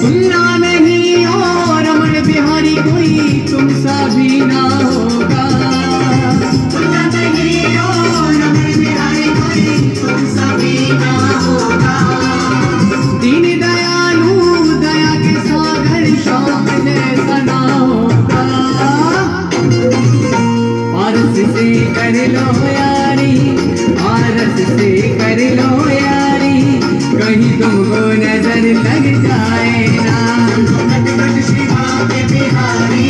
सुनना नहीं हो रमन बिहारी कोई तुम सा भी ना हो। से कर लो यारी आरस से कर लो यारी। कहीं तुमको नज़र लग जाए ना। बिहारी